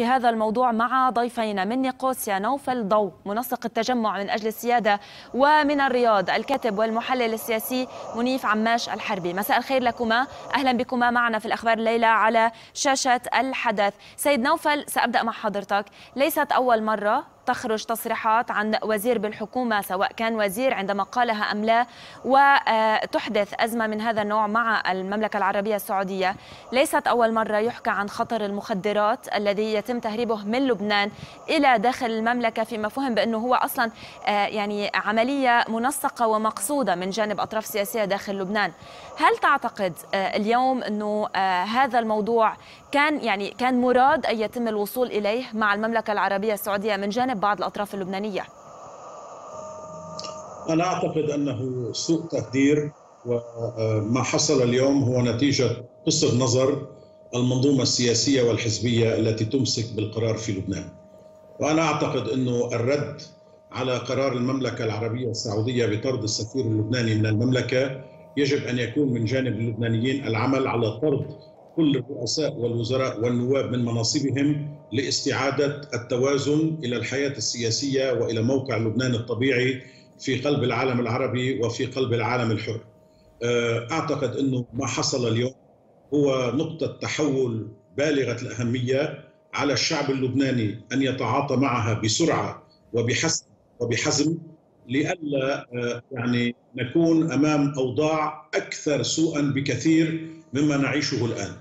في هذا الموضوع مع ضيفينا من نيقوسيا نوفل ضو منسق التجمع من أجل السيادة ومن الرياض الكاتب والمحلل السياسي منيف عماش الحربي. مساء الخير لكما. أهلا بكما معنا في الأخبار الليلة على شاشة الحدث. سيد نوفل سأبدأ مع حضرتك. ليست أول مرة تخرج تصريحات عن وزير بالحكومة سواء كان وزير عندما قالها أم لا. وتحدث أزمة من هذا النوع مع المملكة العربية السعودية. ليست أول مرة يحكى عن خطر المخدرات الذي يتم تهريبه من لبنان إلى داخل المملكة فيما فهم بأنه هو أصلا يعني عملية منسقة ومقصودة من جانب أطراف سياسية داخل لبنان. هل تعتقد اليوم أنه هذا الموضوع كان يعني كان مراد أن يتم الوصول إليه مع المملكة العربية السعودية من جانب بعض الأطراف اللبنانية. أنا أعتقد أنه سوء تقدير وما حصل اليوم هو نتيجة قصر نظر المنظومة السياسية والحزبية التي تمسك بالقرار في لبنان. وأنا أعتقد أنه الرد على قرار المملكة العربية السعودية بطرد السفير اللبناني من المملكة يجب أن يكون من جانب اللبنانيين العمل على طرد كل الرؤساء والوزراء والنواب من مناصبهم لاستعادة التوازن إلى الحياة السياسية وإلى موقع لبنان الطبيعي في قلب العالم العربي وفي قلب العالم الحر. أعتقد أنه ما حصل اليوم هو نقطة تحول بالغة الأهمية على الشعب اللبناني أن يتعاطى معها بسرعة وبحسم وبحزم لئلا يعني نكون أمام أوضاع أكثر سوءا بكثير مما نعيشه الآن.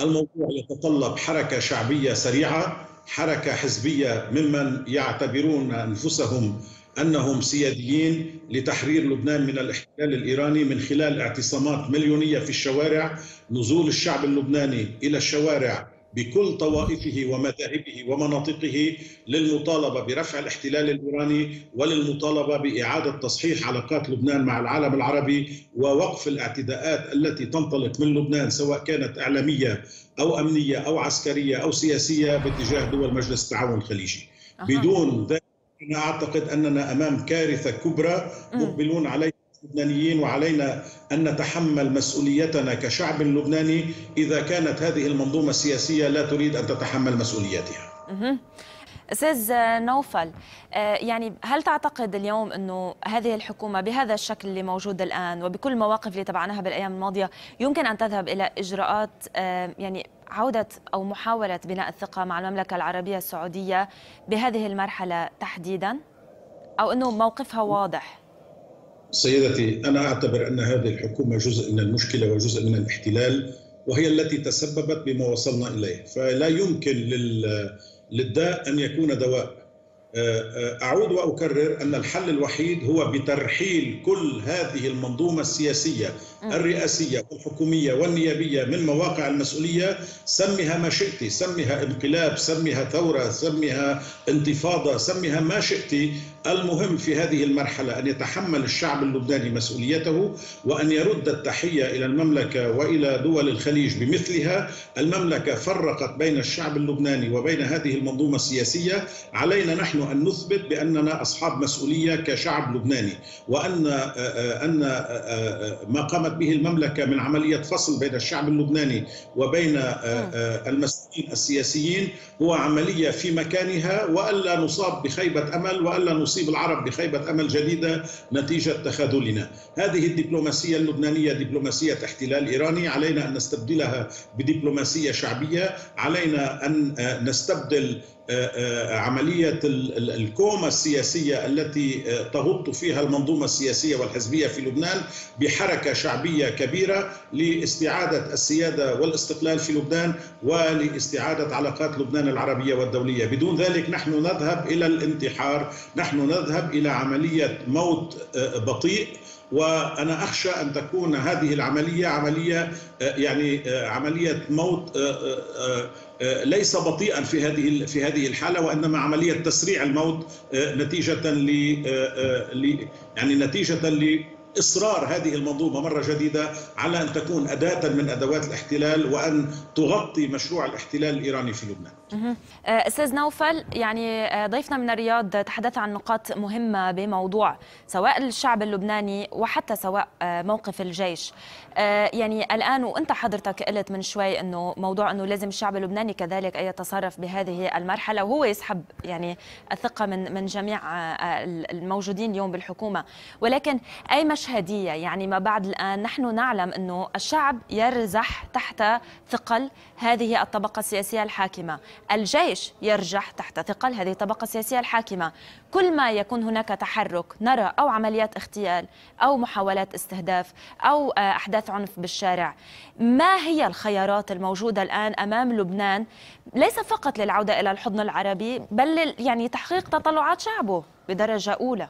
الموضوع يتطلب حركة شعبية سريعة، حركة حزبية ممن يعتبرون أنفسهم أنهم سياديين لتحرير لبنان من الاحتلال الإيراني من خلال اعتصامات مليونية في الشوارع، نزول الشعب اللبناني إلى الشوارع بكل طوائفه ومذاهبه ومناطقه للمطالبة برفع الاحتلال الإيراني وللمطالبة بإعادة تصحيح علاقات لبنان مع العالم العربي ووقف الاعتداءات التي تنطلق من لبنان سواء كانت إعلامية أو أمنية أو عسكرية أو سياسية باتجاه دول مجلس التعاون الخليجي. أه. بدون ذلك أنا أعتقد أننا أمام كارثة كبرى مقبلون عليها اللبنانيين وعلينا أن نتحمل مسؤوليتنا كشعب لبناني إذا كانت هذه المنظومة السياسية لا تريد أن تتحمل مسؤولياتها. أستاذ نوفل يعني هل تعتقد اليوم أنه هذه الحكومة بهذا الشكل اللي موجود الآن وبكل المواقف اللي تبعناها بالأيام الماضية يمكن أن تذهب إلى إجراءات يعني عودة أو محاولة بناء الثقة مع المملكة العربية السعودية بهذه المرحلة تحديدا أو أنه موقفها واضح؟ سيدتي أنا أعتبر أن هذه الحكومة جزء من المشكلة وجزء من الاحتلال وهي التي تسببت بما وصلنا إليه، فلا يمكن للداء أن يكون دواء. أعود وأكرر أن الحل الوحيد هو بترحيل كل هذه المنظومة السياسية الرئاسية والحكومية والنيابية من مواقع المسؤولية. سمها ما شئت، سمها انقلاب، سمها ثورة، سمها انتفاضة، سمها ما شئت، المهم في هذه المرحلة أن يتحمل الشعب اللبناني مسؤوليته وأن يرد التحية إلى المملكة وإلى دول الخليج بمثلها، المملكة فرقت بين الشعب اللبناني وبين هذه المنظومة السياسية، علينا نحن أن نثبت بأننا أصحاب مسؤولية كشعب لبناني وأن أن ما قامت به المملكة من عملية فصل بين الشعب اللبناني وبين المسؤولين السياسيين هو عملية في مكانها وألا نصاب بخيبة أمل وألا نصيب العرب بخيبة أمل جديدة نتيجة تخاذلنا. هذه الدبلوماسية اللبنانية دبلوماسية احتلال إيراني علينا أن نستبدلها بدبلوماسية شعبية، علينا أن نستبدل عملية الكومة السياسية التي تغط فيها المنظومة السياسية والحزبية في لبنان بحركة شعبية كبيرة لاستعادة السيادة والاستقلال في لبنان ولاستعادة علاقات لبنان العربية والدولية. بدون ذلك نحن نذهب إلى الانتحار نحن نذهب إلى عملية موت بطيء. وأنا أخشى أن تكون هذه العملية عملية يعني عملية موت ليس بطيئا في هذه في هذه الحالة وإنما عملية تسريع الموت نتيجة ل يعني نتيجة إصرار هذه المنظومة مرة جديدة على أن تكون أداة من أدوات الاحتلال وأن تغطي مشروع الاحتلال الإيراني في لبنان. آه، أستاذ نوفل يعني آه، ضيفنا من الرياض تحدث عن نقاط مهمة بموضوع سواء الشعب اللبناني وحتى سواء آه، موقف الجيش. يعني الآن وأنت حضرتك قلت من شوي إنه موضوع إنه لازم الشعب اللبناني كذلك أن يتصرف بهذه المرحلة وهو يسحب يعني الثقة من من جميع الموجودين اليوم بالحكومة، ولكن أي مشهديه يعني ما بعد الآن نحن نعلم أنه الشعب يرزح تحت ثقل هذه الطبقة السياسية الحاكمة. الجيش يرجح تحت ثقل هذه الطبقة السياسية الحاكمة. كل ما يكون هناك تحرك نرى أو عمليات اغتيال أو محاولات استهداف أو آه، أحداث عنف بالشارع. ما هي الخيارات الموجودة الآن أمام لبنان؟ ليس فقط للعودة إلى الحضن العربي بل يعني تحقيق تطلعات شعبه بدرجة أولى.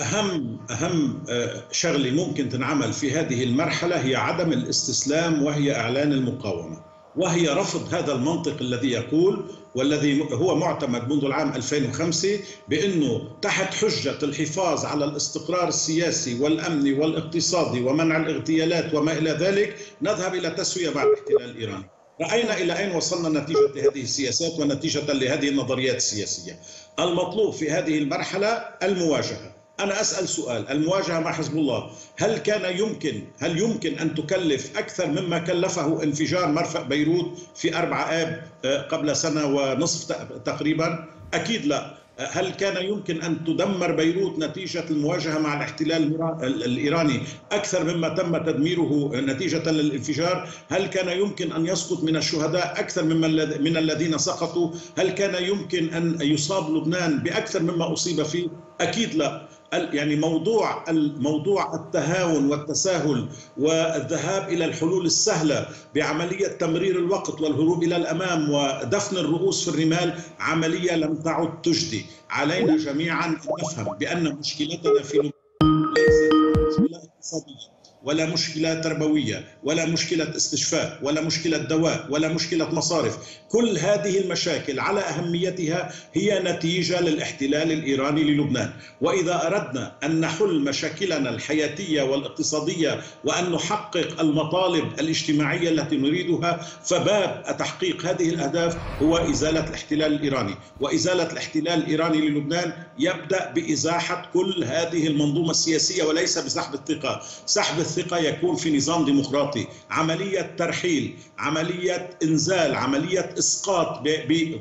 أهم أهم آه، شغلة ممكن تنعمل في هذه المرحلة هي عدم الاستسلام وهي إعلان المقاومة وهي رفض هذا المنطق الذي يقول والذي هو معتمد منذ العام 2005 بأنه تحت حجة الحفاظ على الاستقرار السياسي والأمني والاقتصادي ومنع الاغتيالات وما إلى ذلك نذهب إلى تسوية مع الاحتلال الإيراني. رأينا إلى أين وصلنا نتيجة هذه السياسات ونتيجة لهذه النظريات السياسية. المطلوب في هذه المرحلة المواجهة. أنا أسأل سؤال المواجهة مع حزب الله هل كان يمكن هل يمكن أن تكلف أكثر مما كلفه انفجار مرفأ بيروت في 4 آب آه، قبل سنة ونصف تقريبا أكيد لا هل كان يمكن أن تدمر بيروت نتيجة المواجهة مع الاحتلال الإيراني أكثر مما تم تدميره نتيجة للانفجار؟ هل كان يمكن أن يسقط من الشهداء أكثر مما من الذين سقطوا؟ هل كان يمكن أن يصاب لبنان بأكثر مما أصيب فيه؟ أكيد لا. يعني موضوع الموضوع التهاون والتساهل والذهاب إلى الحلول السهلة بعملية تمرير الوقت والهروب إلى الأمام ودفن الرؤوس في الرمال عملية لم تعد تجدي. علينا جميعا أن نفهم بأن مشكلتنا في ليست مشكلة إقتصادية. ولا مشكلة تربوية ولا مشكلة استشفاء ولا مشكلة دواء ولا مشكلة مصارف. كل هذه المشاكل على أهميتها هي نتيجة للاحتلال الإيراني للبنان. وإذا أردنا أن نحل مشاكلنا الحياتية والاقتصادية وأن نحقق المطالب الاجتماعية التي نريدها فباب تحقيق هذه الأهداف هو إزالة الاحتلال الإيراني. وإزالة الاحتلال الإيراني للبنان يبدأ بإزاحة كل هذه المنظومة السياسية وليس بسحب الثقة. سحب الثقة يكون في نظام ديمقراطي. عملية ترحيل عملية إنزال عملية إسقاط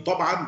طبعا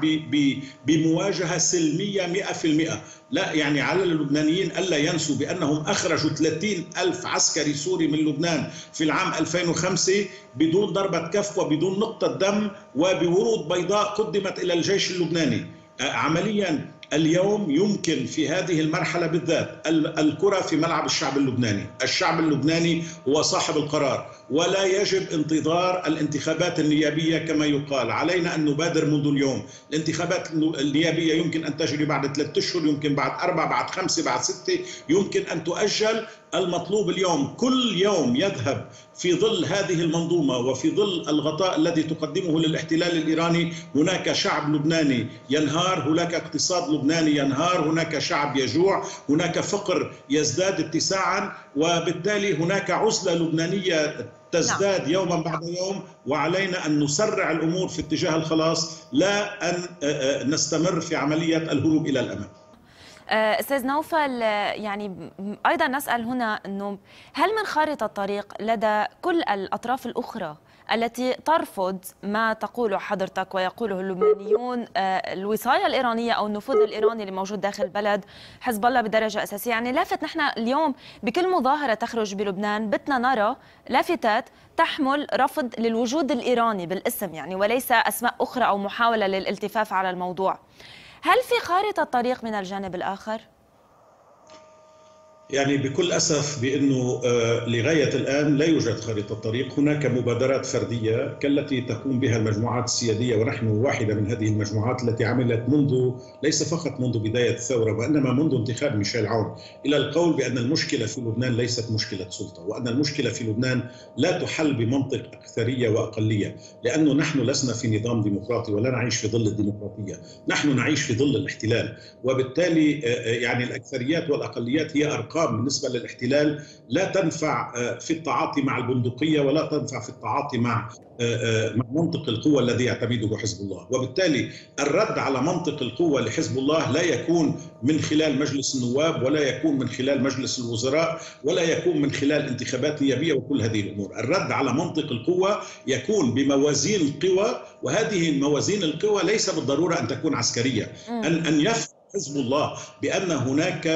بمواجهة سلمية 100% لا يعني على اللبنانيين ألا ينسوا بأنهم أخرجوا 30 ألف عسكري سوري من لبنان في العام 2005 بدون ضربة كف وبدون نقطة دم وبورود بيضاء قدمت إلى الجيش اللبناني. عمليا اليوم يمكن في هذه المرحلة بالذات الكرة في ملعب الشعب اللبناني، الشعب اللبناني هو صاحب القرار. ولا يجب انتظار الانتخابات النيابية كما يقال، علينا أن نبادر منذ اليوم، الانتخابات النيابية يمكن أن تجري بعد ثلاثة أشهر، يمكن بعد أربعة، بعد خمسة، بعد ستة، يمكن أن تؤجل. المطلوب اليوم كل يوم يذهب في ظل هذه المنظومة وفي ظل الغطاء الذي تقدمه للاحتلال الإيراني. هناك شعب لبناني ينهار هناك اقتصاد لبناني ينهار هناك شعب يجوع هناك فقر يزداد اتساعا وبالتالي هناك عزلة لبنانية تزداد نعم. يوما بعد يوم وعلينا أن نسرع الأمور في اتجاه الخلاص لا أن نستمر في عملية الهروب إلى الأمام آه، أستاذ نوفل آه، يعني أيضا نسأل هنا إنه هل من خارطة الطريق لدى كل الأطراف الأخرى التي ترفض ما تقوله حضرتك ويقوله اللبنانيون آه، الوصاية الإيرانية أو النفوذ الإيراني اللي موجود داخل البلد حزب الله بدرجة أساسية يعني لافت نحن اليوم بكل مظاهرة تخرج بلبنان بدنا نرى لافتات تحمل رفض للوجود الإيراني بالاسم يعني وليس أسماء أخرى أو محاولة للالتفاف على الموضوع هل في خارطة طريق من الجانب الآخر؟ يعني بكل أسف بأنه آه، لغاية الآن لا يوجد خريطة طريق، هناك مبادرات فردية كالتي تقوم بها المجموعات السيادية ونحن واحدة من هذه المجموعات التي عملت منذ ليس فقط منذ بداية الثورة وإنما منذ انتخاب ميشيل عون. إلى القول بأن المشكلة في لبنان ليست مشكلة سلطة، وأن المشكلة في لبنان لا تحل بمنطق أكثرية وأقلية، لأنه نحن لسنا في نظام ديمقراطي ولا نعيش في ظل الديمقراطية، نحن نعيش في ظل الاحتلال، وبالتالي آه، آه، يعني الأكثريات والأقليات هي أرقام تقام بالنسبة للاحتلال لا تنفع في التعاطي مع البندقية ولا تنفع في التعاطي مع مع منطق القوة الذي يعتمده حزب الله. وبالتالي الرد على منطق القوة لحزب الله لا يكون من خلال مجلس النواب ولا يكون من خلال مجلس الوزراء ولا يكون من خلال انتخابات نيابية وكل هذه الأمور. الرد على منطق القوة يكون بموازين القوى وهذه موازين القوى ليس بالضرورة أن تكون عسكرية. أن أن يفهم حزب الله بأن هناك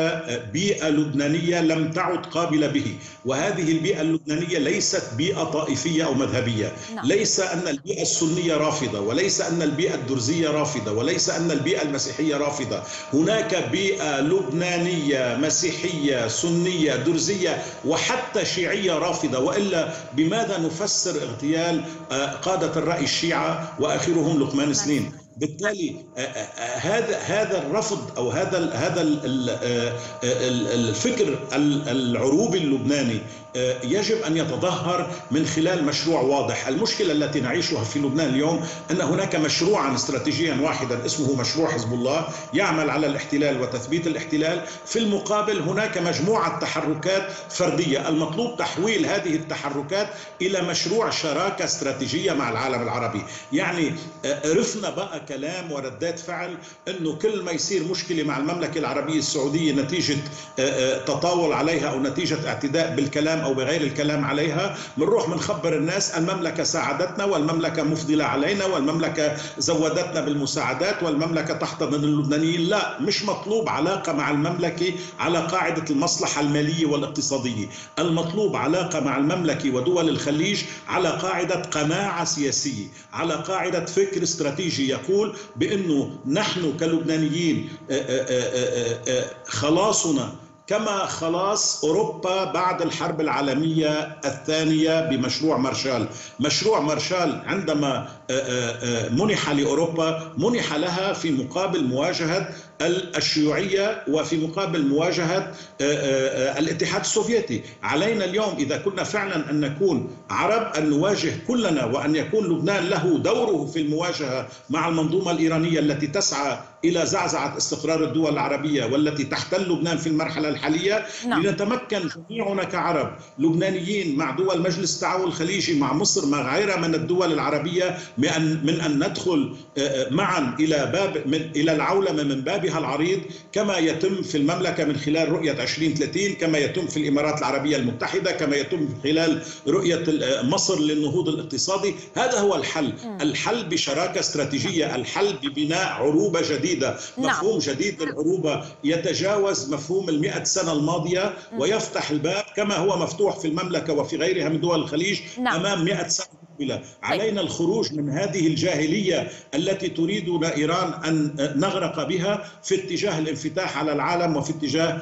بيئة لبنانية لم تعد قابلة به وهذه البيئة اللبنانية ليست بيئة طائفية أو مذهبية. نعم. ليس أن البيئة السنية رافضة وليس أن البيئة الدرزية رافضة وليس أن البيئة المسيحية رافضة. هناك بيئة لبنانية مسيحية سنية درزية وحتى شيعية رافضة. وإلا بماذا نفسر اغتيال قادة الرأي الشيعة وآخرهم لقمان سليم بالتالي هذا هذا الرفض أو هذا هذا الفكر العروبي اللبناني يجب أن يتظاهر من خلال مشروع واضح، المشكلة التي نعيشها في لبنان اليوم أن هناك مشروعا استراتيجيا واحدا اسمه مشروع حزب الله يعمل على الاحتلال وتثبيت الاحتلال، في المقابل هناك مجموعة تحركات فردية، المطلوب تحويل هذه التحركات إلى مشروع شراكة استراتيجية مع العالم العربي، يعني عرفنا بقى كلام وردات فعل انه كل ما يصير مشكلة مع المملكة العربية السعودية نتيجة تطاول عليها أو نتيجة اعتداء بالكلام أو بغير الكلام عليها بنروح بنخبر الناس المملكة ساعدتنا والمملكة مفضلة علينا والمملكة زودتنا بالمساعدات والمملكة تحتضن اللبنانيين. لا مش مطلوب علاقة مع المملكة على قاعدة المصلحة المالية والاقتصادية. المطلوب علاقة مع المملكة ودول الخليج على قاعدة قناعة سياسية على قاعدة فكر استراتيجي يقول بأنه نحن كلبنانيين خلاصنا كما خلاص أوروبا بعد الحرب العالمية الثانية بمشروع مارشال، مشروع مارشال عندما منح لأوروبا منح لها في مقابل مواجهة الشيوعيه وفي مقابل مواجهة الاتحاد السوفيتي، علينا اليوم إذا كنا فعلا أن نكون عرب أن نواجه كلنا وأن يكون لبنان له دوره في المواجهة مع المنظومة الإيرانية التي تسعى إلى زعزعة استقرار الدول العربية والتي تحتل لبنان في المرحلة الحالية نعم. لنتمكن جميعنا كعرب لبنانيين مع دول مجلس التعاون الخليجي مع مصر مع غيرها من الدول العربية من ان من أن ندخل معا إلى باب من إلى العولمة من بابها العريض كما يتم في المملكة من خلال رؤية 2030 كما يتم في الإمارات العربية المتحدة كما يتم من خلال رؤية مصر للنهوض الاقتصادي. هذا هو الحل. الحل بشراكة استراتيجية الحل ببناء عروبة جديدة. جديدة مفهوم نعم. جديد للعروبة. يتجاوز مفهوم المئة سنة الماضية ويفتح الباب كما هو مفتوح في المملكة وفي غيرها من دول الخليج نعم. أمام مئة سنة مقبلة علينا الخروج من هذه الجاهلية التي تريدنا إيران أن نغرق بها في اتجاه الانفتاح على العالم وفي اتجاه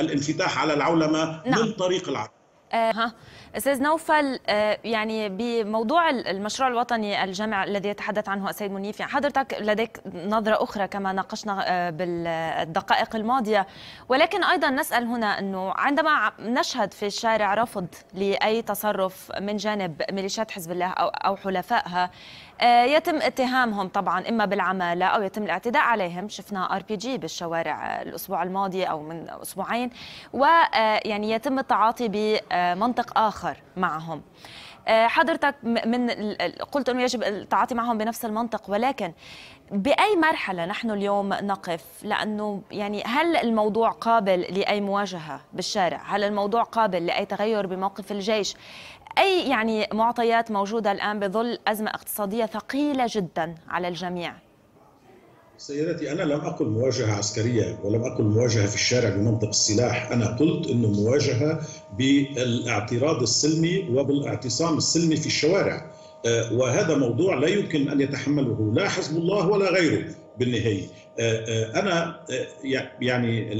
الانفتاح على العولمة نعم. من طريق العالم أه. أستاذ نوفل يعني بموضوع المشروع الوطني الجامع الذي يتحدث عنه السيد منيف يعني حضرتك لديك نظرة أخرى كما ناقشنا بالدقائق الماضية. ولكن أيضا نسأل هنا إنه عندما نشهد في الشارع رفض لأي تصرف من جانب ميليشيات حزب الله أو أو حلفائها يتم اتهامهم طبعا إما بالعمالة أو يتم الاعتداء عليهم. شفنا RPG بالشوارع الأسبوع الماضي أو من أسبوعين. ويعني يتم التعاطي بمنطق آخر. معهم. حضرتك من قلت إنه يجب التعاطي معهم بنفس المنطق ولكن بأي مرحلة نحن اليوم نقف؟ لأنه يعني هل الموضوع قابل لأي مواجهة بالشارع؟ هل الموضوع قابل لأي تغير بموقف الجيش؟ أي يعني معطيات موجودة الآن بظل أزمة اقتصادية ثقيلة جدا على الجميع. سيدتي أنا لم أقل مواجهة عسكرية ولم أقل مواجهة في الشارع بمنطق السلاح. أنا قلت إنه مواجهة بالاعتراض السلمي وبالاعتصام السلمي في الشوارع. وهذا موضوع لا يمكن أن يتحمله لا حزب الله ولا غيره بالنهاية. أنا يعني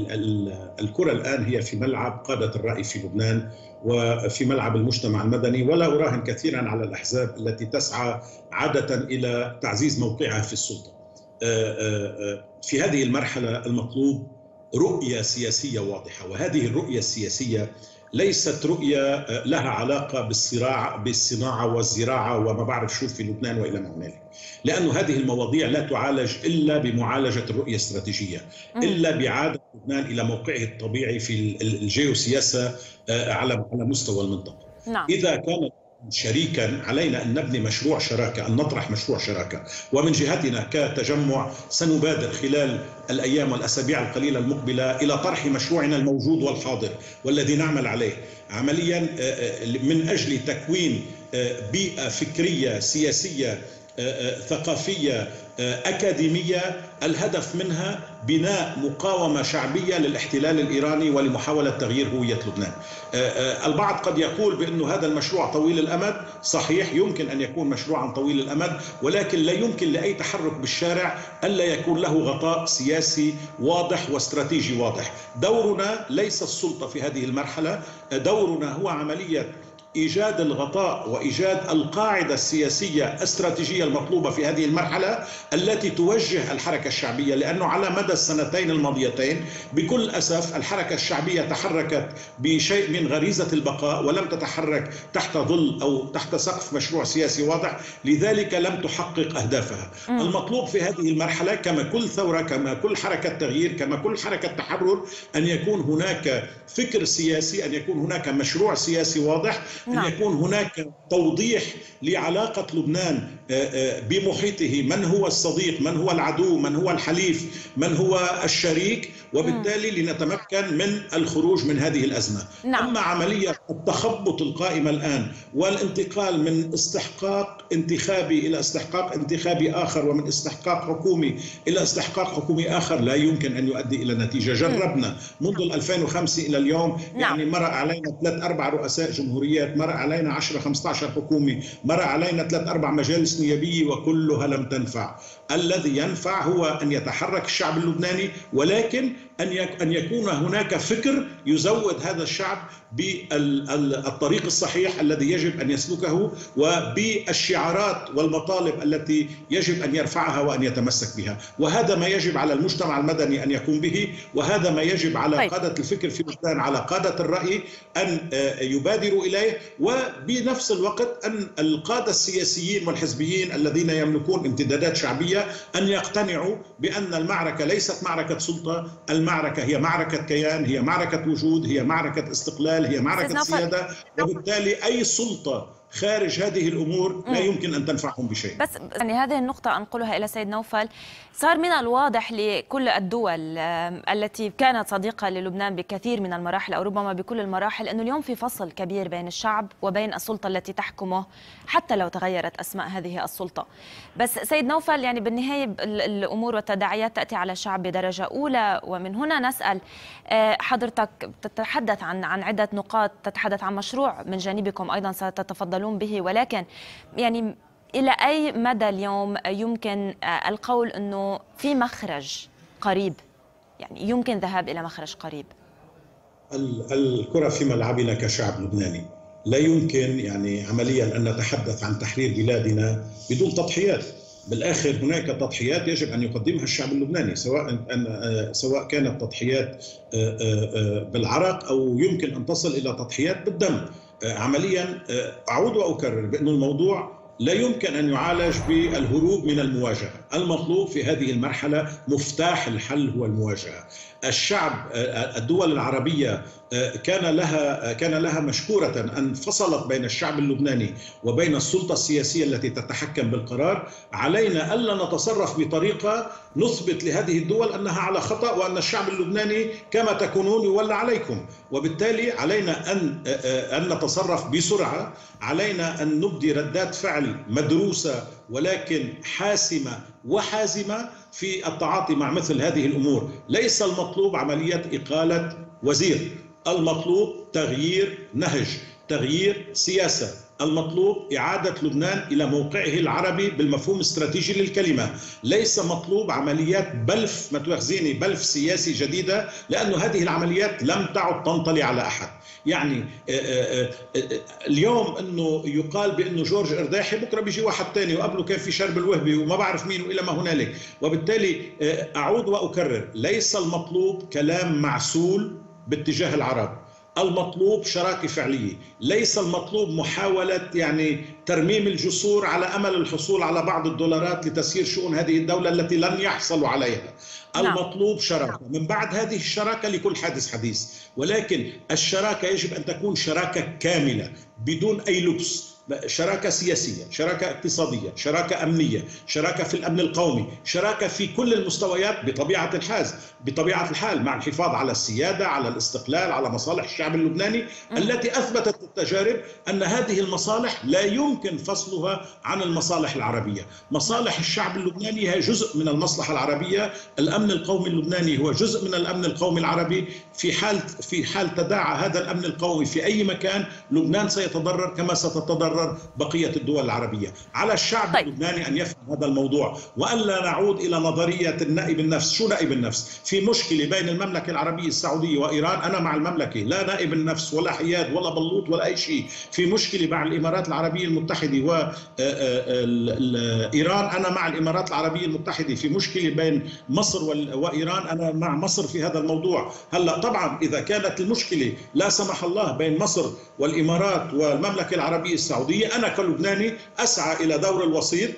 الكرة الآن هي في ملعب قادة الرأي في لبنان وفي ملعب المجتمع المدني ولا أراهن كثيرا على الأحزاب التي تسعى عادة إلى تعزيز موقعها في السلطة. في هذه المرحلة المطلوب رؤية سياسية واضحة وهذه الرؤية السياسية ليست رؤية لها علاقة بالصراع بالصناعة والزراعة وما بعرف شو في لبنان وإلى ما هنالك لأن هذه المواضيع لا تعالج إلا بمعالجة الرؤية الاستراتيجية إلا بإعادة لبنان إلى موقعه الطبيعي في الجيوسياسة على على مستوى المنطقة نعم. إذا كان شريكا علينا أن نبني مشروع شراكة، أن نطرح مشروع شراكة، ومن جهتنا كتجمع سنبادر خلال الأيام والأسابيع القليلة المقبلة إلى طرح مشروعنا الموجود والحاضر والذي نعمل عليه، عمليا من أجل تكوين بيئة فكرية سياسية ثقافية أكاديمية الهدف منها بناء مقاومة شعبية للاحتلال الإيراني ولمحاولة تغيير هوية لبنان. البعض قد يقول بانه هذا المشروع طويل الأمد، صحيح يمكن أن يكون مشروعا طويل الأمد، ولكن لا يمكن لأي تحرك بالشارع ألا يكون له غطاء سياسي واضح واستراتيجي واضح. دورنا ليس السلطة في هذه المرحلة، دورنا هو عملية إيجاد الغطاء وإيجاد القاعدة السياسية الاستراتيجية المطلوبة في هذه المرحلة التي توجه الحركة الشعبية لأنه على مدى السنتين الماضيتين بكل أسف الحركة الشعبية تحركت بشيء من غريزة البقاء ولم تتحرك تحت ظل أو تحت سقف مشروع سياسي واضح لذلك لم تحقق أهدافها م. المطلوب في هذه المرحلة كما كل ثورة كما كل حركة تغيير كما كل حركة تحرر أن يكون هناك فكر سياسي أن يكون هناك مشروع سياسي واضح نعم. أن يكون هناك توضيح لعلاقة لبنان بمحيطه. من هو الصديق؟ من هو العدو؟ من هو الحليف؟ من هو الشريك؟ وبالتالي لنتمكن من الخروج من هذه الأزمة. نعم. أما عملية التخبط القائمة الآن والانتقال من استحقاق انتخابي إلى استحقاق انتخابي آخر ومن استحقاق حكومي إلى استحقاق حكومي آخر لا يمكن أن يؤدي إلى نتيجة. جربنا منذ 2005 إلى اليوم. نعم. يعني مر علينا ثلاث أربع رؤساء جمهوريات مر علينا 10 15 حكومي مر علينا ثلاث أربع مجالس نيابية وكلها لم تنفع. الذي ينفع هو أن يتحرك الشعب اللبناني ولكن أن أن يكون هناك فكر يزود هذا الشعب بالطريق الصحيح الذي يجب أن يسلكه وبالشعارات والمطالب التي يجب أن يرفعها وأن يتمسك بها وهذا ما يجب على المجتمع المدني أن يقوم به وهذا ما يجب على طيب. قادة الفكر في لبنان على قادة الرأي أن يبادروا إليه وبنفس الوقت أن القادة السياسيين والحزبيين الذين يملكون امتدادات شعبية أن يقتنعوا بأن المعركة ليست معركة سلطة المعركة هي معركة كيان هي معركة وجود هي معركة استقلال هي معركة سيادة وبالتالي أي سلطة خارج هذه الأمور لا يمكن أن تنفعهم بشيء. بس يعني هذه النقطة أنقلها إلى سيد نوفل. صار من الواضح لكل الدول التي كانت صديقة للبنان بكثير من المراحل أو ربما بكل المراحل أنه اليوم في فصل كبير بين الشعب وبين السلطة التي تحكمه حتى لو تغيرت أسماء هذه السلطة. بس سيد نوفل يعني بالنهاية الأمور والتداعيات تأتي على الشعب بدرجة أولى ومن هنا نسأل حضرتك تتحدث عن عن عدة نقاط تتحدث عن مشروع من جانبكم أيضا ستتفضلون يعملون به. ولكن يعني إلى أي مدى اليوم يمكن القول أنه في مخرج قريب؟ يعني يمكن ذهاب إلى مخرج قريب. الكرة في ملعبنا كشعب لبناني. لا يمكن يعني عمليا أن نتحدث عن تحرير بلادنا بدون تضحيات. بالآخر هناك تضحيات يجب أن يقدمها الشعب اللبناني سواء أن سواء كانت تضحيات بالعرق أو يمكن أن تصل إلى تضحيات بالدم. عمليا أعود وأكرر بأن الموضوع لا يمكن أن يعالج بالهروب من المواجهة، المطلوب في هذه المرحلة مفتاح الحل هو المواجهة. الشعب الدول العربية كان لها كان لها مشكورة أن فصلت بين الشعب اللبناني وبين السلطة السياسية التي تتحكم بالقرار، علينا ألا نتصرف بطريقة نثبت لهذه الدول أنها على خطأ وأن الشعب اللبناني كما تكونون يولى عليكم، وبالتالي علينا أن أن نتصرف بسرعة، علينا أن نبدي ردات فعل مدروسة ولكن حاسمة وحازمة في التعاطي مع مثل هذه الأمور، ليس المطلوب عملية إقالة وزير، المطلوب تغيير نهج، تغيير سياسة، المطلوب إعادة لبنان إلى موقعه العربي بالمفهوم الاستراتيجي للكلمة. ليس مطلوب عمليات بلف ما تواخذيني بلف سياسي جديدة لأنه هذه العمليات لم تعد تنطلي على أحد. يعني اليوم إنه يقال بإنه جورج أرداحي بكرة بيجي واحد ثاني وقبله كان في شرب الوهبي وما بعرف مين وإلى ما هنالك. وبالتالي أعود وأكرر ليس المطلوب كلام معسول باتجاه العرب. المطلوب شراكة فعلية. ليس المطلوب محاولة يعني ترميم الجسور على أمل الحصول على بعض الدولارات لتسيير شؤون هذه الدولة التي لن يحصلوا عليها. نعم. المطلوب شراكة. من بعد هذه الشراكة لكل حادث حديث. ولكن الشراكة يجب أن تكون شراكة كاملة بدون أي لبس. شراكة سياسية، شراكة اقتصادية، شراكة أمنية، شراكة في الأمن القومي، شراكة في كل المستويات بطبيعة الحال، بطبيعة الحال مع الحفاظ على السيادة، على الاستقلال، على مصالح الشعب اللبناني. التي أثبتت التجارب أن هذه المصالح لا يمكن فصلها عن المصالح العربية، مصالح الشعب اللبناني هي جزء من المصلحة العربية، الأمن القومي اللبناني هو جزء من الأمن القومي العربي، في حال في حال تداعى هذا الأمن القومي في أي مكان لبنان سيتضرر كما ستتضرر تتضرر بقية الدول العربية، على الشعب طيب. اللبناني أن يفهم هذا الموضوع والا نعود إلى نظرية النائب النفس، شو نائب النفس؟ في مشكلة بين المملكة العربية السعودية وإيران، أنا مع المملكة، لا نائب النفس ولا حياد ولا بلوط ولا أي شيء، في مشكلة مع الإمارات العربية المتحدة وايران، أنا مع الإمارات العربية المتحدة، في مشكلة بين مصر وإيران، أنا مع مصر في هذا الموضوع، هلا طبعا إذا كانت المشكلة لا سمح الله بين مصر والإمارات والمملكة العربية السعودية السعودية. أنا كلبناني أسعى إلى دور الوسيط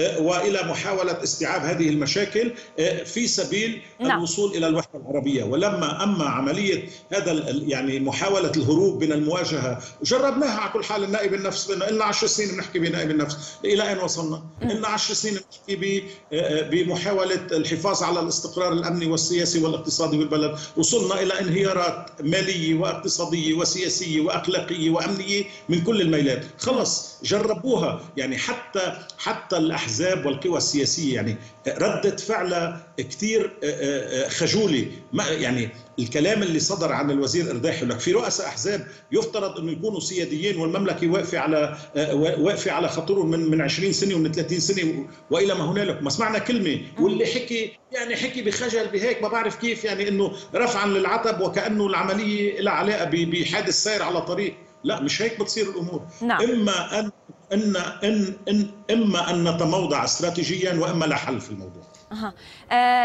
وإلى محاولة استيعاب هذه المشاكل آه، في سبيل نعم. الوصول إلى الوحدة العربية. ولما أما عملية هذا يعني محاولة الهروب من المواجهة جربناها على كل حال النائب النفس لنا 10 سنين بنحكي بنائب النفس. إلى أين وصلنا؟ لنا 10 سنين بنحكي آه، بمحاولة الحفاظ على الاستقرار الأمني والسياسي والاقتصادي بالبلد. وصلنا إلى انهيارات مالية واقتصادية وسياسية وأخلاقية وأمنية من كل الميلات خلص جربوها. يعني حتى حتى الأحزاب والقوى السياسية يعني رده فعل كثير آه، آه، آه، خجولة. يعني الكلام اللي صدر عن الوزير ارداح لك في رؤساء أحزاب يفترض إنه يكونوا سياديين والمملكة واقفة على واقفة على خطرهم من من 20 سنة ومن 30 سنة وإلى ما هنالك. ما سمعنا كلمة واللي حكي يعني حكي بخجل بهيك ما بعرف كيف يعني إنه رفعا للعتب وكأنه العملية لها علاقة بحادث سير على طريق. لا مش هيك بتصير الأمور. نعم. إما أن ان ان ان إما أن نتموضع استراتيجيا وإما لا حل في الموضوع. أه.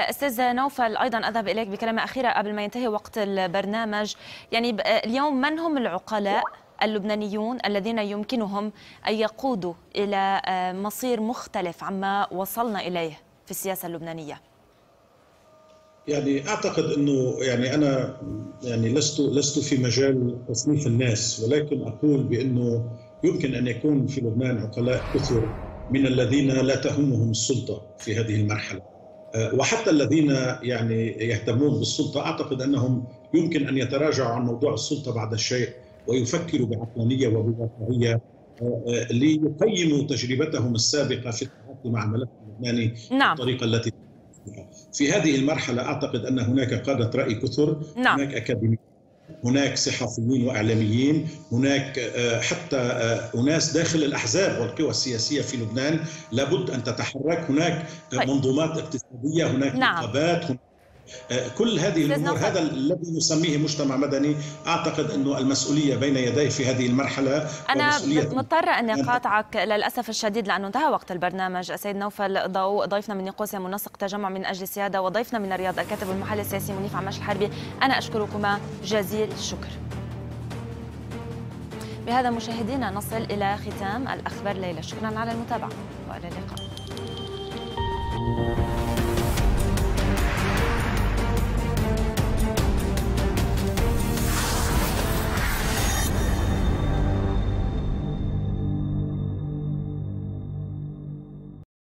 أستاذ نوفل أيضا أذهب إليك بكلمة أخيرة قبل ما ينتهي وقت البرنامج. يعني اليوم من هم العقلاء اللبنانيون الذين يمكنهم أن يقودوا إلى آه، مصير مختلف عما وصلنا إليه في السياسة اللبنانية؟ يعني أعتقد إنه يعني أنا يعني لست لست في مجال تصنيف الناس ولكن أقول بإنه يمكن أن يكون في لبنان عقلاء كثر من الذين لا تهمهم السلطة في هذه المرحلة أه، وحتى الذين يعني يهتمون بالسلطة أعتقد أنهم يمكن أن يتراجعوا عن موضوع السلطة بعد الشيء ويفكروا بعقلانية وبواقعيه أه، أه، ليقيموا تجربتهم السابقة في التعاطي مع الملف اللبناني نعم. بالطريقة التي في هذه المرحلة أعتقد أن هناك قادة رأي كثر نعم. هناك اكاديميين هناك صحفيين وإعلاميين هناك آه، حتى آه، أناس داخل الأحزاب والقوى السياسية في لبنان لابد أن تتحرك هناك طيب. منظومات اقتصادية هناك نعم. نقابات هناك كل هذه الأمور هذا الذي نسميه مجتمع مدني أعتقد أنه المسؤولية بين يديه في هذه المرحلة أنا مضطرة اني أقاطعك للأسف الشديد لأنه انتهى وقت البرنامج. سيد نوفل ضوء ضيفنا من نيقوسيا منسق تجمع من أجل السيادة وضيفنا من الرياض الكاتب والمحلل السياسي منيف عماش الحربي. أنا أشكركما جزيل الشكر. بهذا مشاهدينا نصل إلى ختام الأخبار ليله شكرا على المتابعة وإلى اللقاء.